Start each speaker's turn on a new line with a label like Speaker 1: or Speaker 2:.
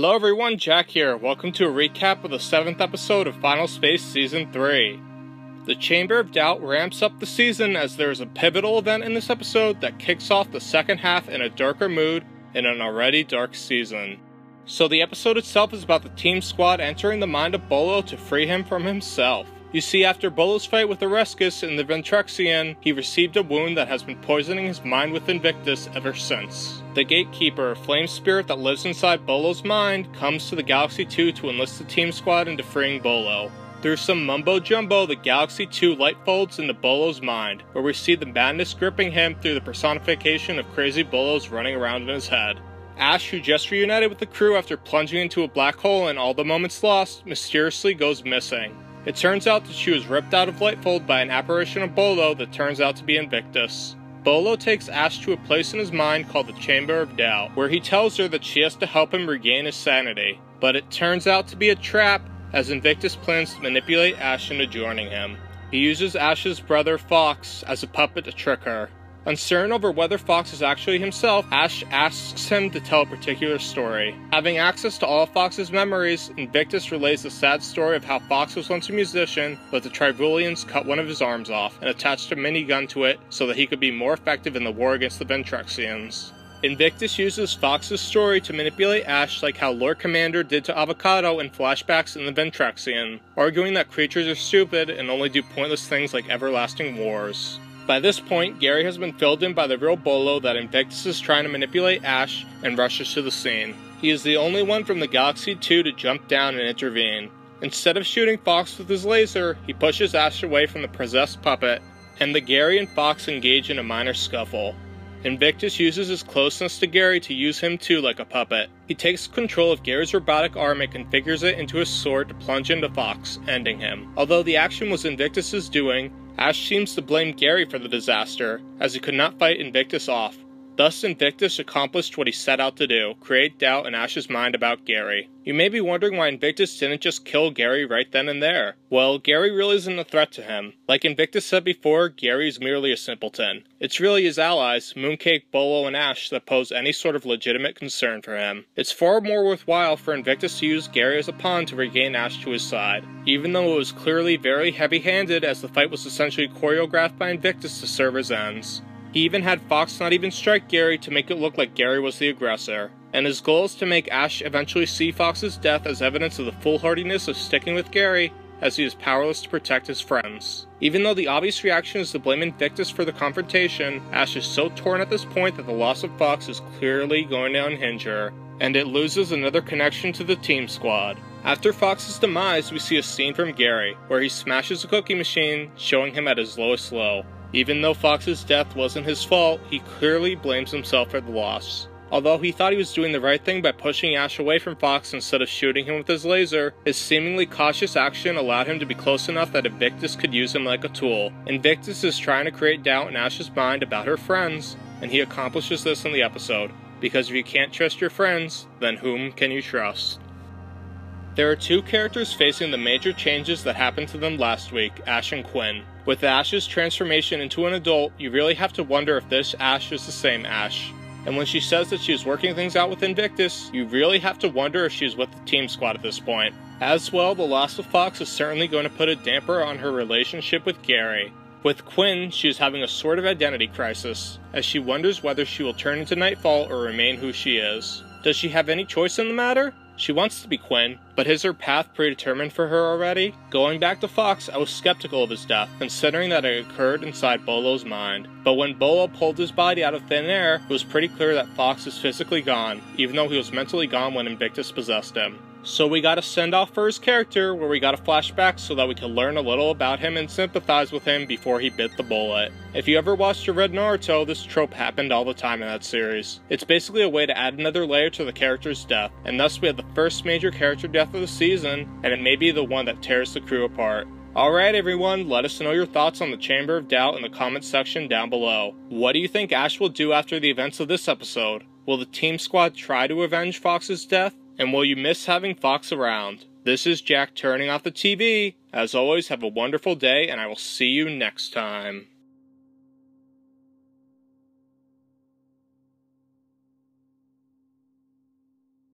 Speaker 1: Hello everyone, Jack here. Welcome to a recap of the 7th episode of Final Space Season 3. The Chamber of Doubt ramps up the season as there is a pivotal event in this episode that kicks off the second half in a darker mood in an already dark season. So the episode itself is about the team squad entering the mind of Bolo to free him from himself. You see, after Bolo's fight with Oreskes in the Ventrexian, he received a wound that has been poisoning his mind with Invictus ever since. The Gatekeeper, a flame spirit that lives inside Bolo's mind, comes to the Galaxy 2 to enlist the team squad into freeing Bolo. Through some mumbo jumbo, the Galaxy 2 light folds into Bolo's mind, where we see the madness gripping him through the personification of crazy Bolos running around in his head. Ash, who just reunited with the crew after plunging into a black hole and all the moments lost, mysteriously goes missing. It turns out that she was ripped out of Lightfold by an apparition of Bolo that turns out to be Invictus. Bolo takes Ash to a place in his mind called the Chamber of Doubt, where he tells her that she has to help him regain his sanity. But it turns out to be a trap, as Invictus plans to manipulate Ash into joining him. He uses Ash's brother Fox as a puppet to trick her. Uncertain over whether Fox is actually himself, Ash asks him to tell a particular story. Having access to all of Fox's memories, Invictus relays the sad story of how Fox was once a musician, but the Tryvuulians cut one of his arms off and attached a minigun to it so that he could be more effective in the war against the Ventrexians. Invictus uses Fox's story to manipulate Ash like how Lord Commander did to Avocato in flashbacks in the Ventrexian, arguing that creatures are stupid and only do pointless things like everlasting wars. By this point, Gary has been filled in by the real Bolo that Invictus is trying to manipulate Ash and rushes to the scene. He is the only one from the Galaxy 2 to jump down and intervene. Instead of shooting Fox with his laser, he pushes Ash away from the possessed puppet, and the Gary and Fox engage in a minor scuffle. Invictus uses his closeness to Gary to use him too like a puppet. He takes control of Gary's robotic arm and configures it into a sword to plunge into Fox, ending him. Although the action was Invictus's doing, Ash seems to blame Gary for the disaster, as he could not fight Invictus off. Thus, Invictus accomplished what he set out to do create doubt in Ash's mind about Gary. You may be wondering why Invictus didn't just kill Gary right then and there. Well, Gary really isn't a threat to him. Like Invictus said before, Gary's merely a simpleton. It's really his allies, Mooncake, Bolo, and Ash, that pose any sort of legitimate concern for him. It's far more worthwhile for Invictus to use Gary as a pawn to regain Ash to his side, even though it was clearly very heavy handed as the fight was essentially choreographed by Invictus to serve his ends. He even had Fox not even strike Gary to make it look like Gary was the aggressor. And his goal is to make Ash eventually see Fox's death as evidence of the foolhardiness of sticking with Gary, as he is powerless to protect his friends. Even though the obvious reaction is to blame Invictus for the confrontation, Ash is so torn at this point that the loss of Fox is clearly going to unhinge her, and it loses another connection to the team squad. After Fox's demise, we see a scene from Gary, where he smashes a cookie machine, showing him at his lowest low. Even though Fox's death wasn't his fault, he clearly blames himself for the loss. Although he thought he was doing the right thing by pushing Ash away from Fox instead of shooting him with his laser, his seemingly cautious action allowed him to be close enough that Invictus could use him like a tool. Invictus is trying to create doubt in Ash's mind about her friends, and he accomplishes this in the episode. Because if you can't trust your friends, then whom can you trust? There are two characters facing the major changes that happened to them last week Ash and Quinn. With Ash's transformation into an adult, you really have to wonder if this Ash is the same Ash. And when she says that she is working things out with Invictus, you really have to wonder if she's with the team squad at this point. As well, the loss of Fox is certainly going to put a damper on her relationship with Gary. With Quinn, she is having a sort of identity crisis, as she wonders whether she will turn into Nightfall or remain who she is. Does she have any choice in the matter? She wants to be Quinn, but is her path predetermined for her already? Going back to Fox, I was skeptical of his death, considering that it occurred inside Bolo's mind. But when Bolo pulled his body out of thin air, it was pretty clear that Fox is physically gone, even though he was mentally gone when Invictus possessed him. So we got a send off for his character where we got a flashback so that we could learn a little about him and sympathize with him before he bit the bullet. If you ever watched or read Naruto, this trope happened all the time in that series. It's basically a way to add another layer to the character's death, and thus we have the first major character death of the season, and it may be the one that tears the crew apart. Alright everyone, let us know your thoughts on the Chamber of Doubt in the comments section down below. What do you think Ash will do after the events of this episode? Will the Team Squad try to avenge Fox's death? And will you miss having Fox around? This is Jack turning off the TV. As always, have a wonderful day, and I will see you next time.